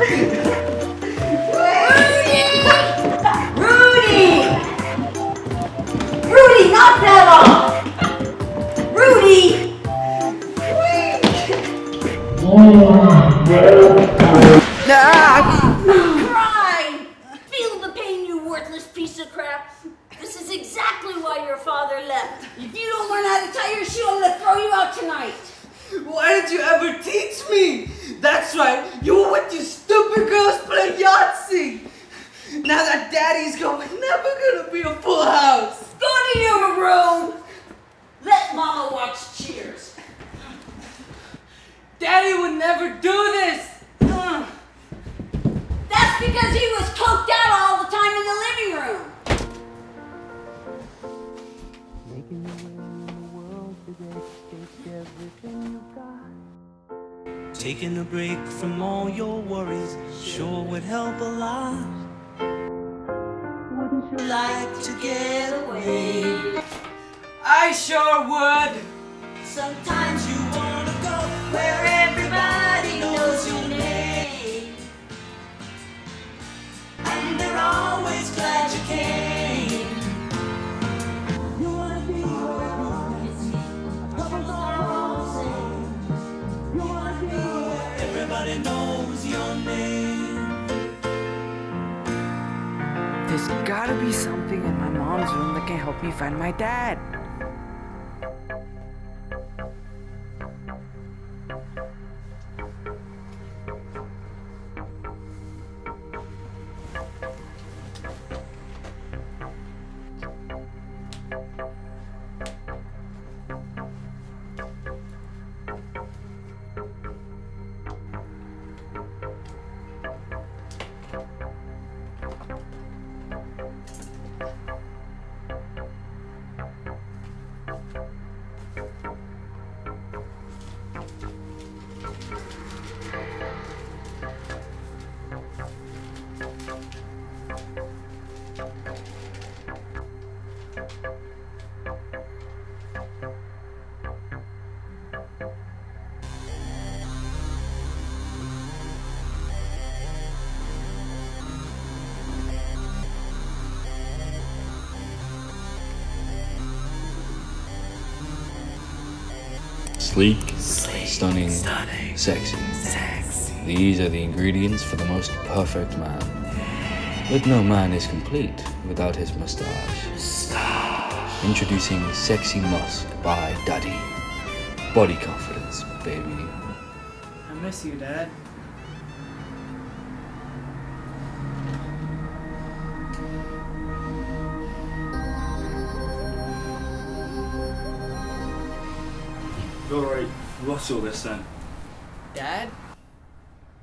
Rudy! Rudy, Rudy, knock that off! Rudy! Cry! Feel the pain, you worthless piece of crap. This is exactly why your father left. If you don't learn how to tie your shoe, I'm gonna throw you out tonight. Why did you ever teach me? That's right, you were with you stupid girls playing Yahtzee. Now that daddy's gone, we're never gonna be a full house. Go to your room. Let Mama watch Cheers. Daddy would never do this. Ugh. That's because he was coked out all the time in the living room. Taking a break from all your worries sure would help a lot. Wouldn't you like to get away? I sure would. Sometimes knows your name. There's gotta be something in my mom's room that can help me find my dad. Sleek, stunning, sexy. These are the ingredients for the most perfect man. But no man is complete without his mustache. Introducing Sexy Musk by Daddy. Body confidence, baby. I miss you, Dad. Alright, what's all this then? Dad?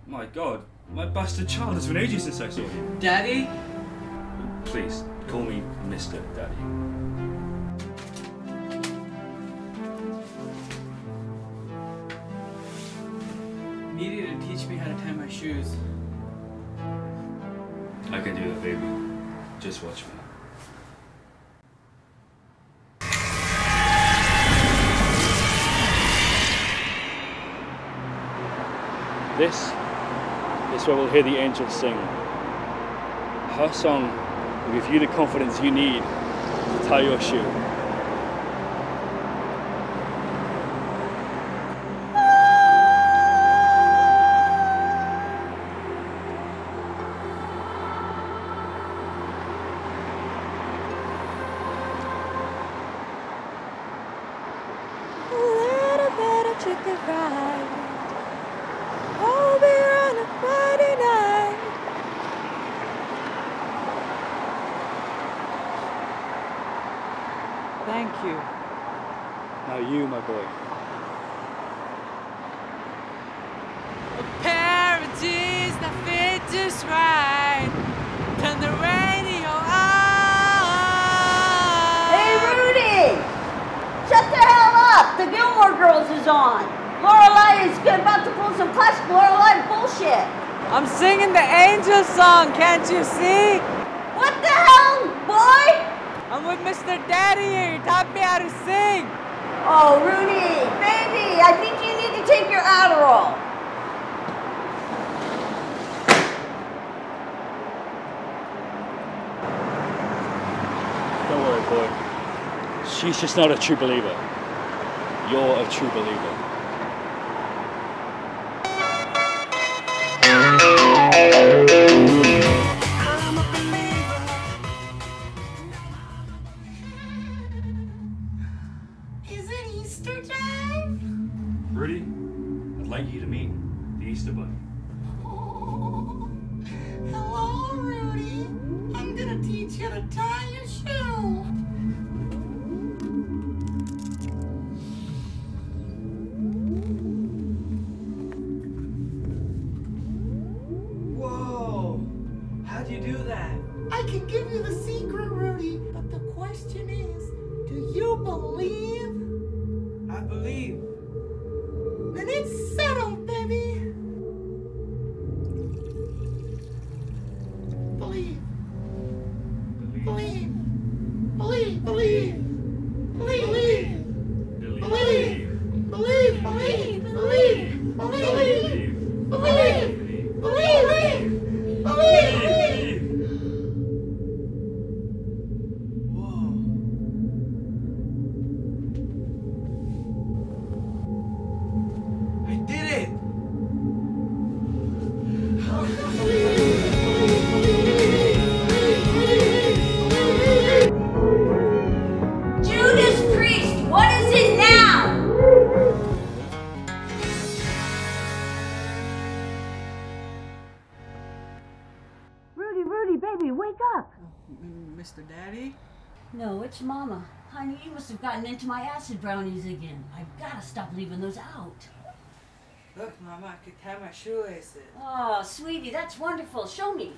My god, my bastard child, it's been ages since I saw you. Daddy? Please, call me Mr. Daddy. Need you to teach me how to tie my shoes. I can do that, baby. Just watch me. This is where we'll hear the angels sing. Her song will give you the confidence you need to tie your shoe. chicken fried. Thank you. Now you, my boy. A Pair of jeans that fit just right. Turn the radio on. Hey, Rudy! Shut the hell up! The Gilmore Girls is on. Lorelai is about to pull some classic Lorelai bullshit. I'm singing the angel song, can't you see? What the hell, boy? I'm with Mr. Daddy, Tapmiyar Singh. Oh, Rooney, baby, I think you need to take your Adderall. Don't worry, boy. She's just not a true believer. You're a true believer. Like you to meet the Easter Bunny. Hello, Rudy. I'm gonna teach you to tie your shoe. Whoa! How'd you do that? I can give you the secret, Rudy, but the question is, do you believe? I believe. Then it's settled, baby, wake up. Mr. Daddy? No, it's Mama. Honey, you must have gotten into my acid brownies again. I've got to stop leaving those out. Look, Mama, I could tie my shoelaces. Oh, sweetie, that's wonderful. Show me.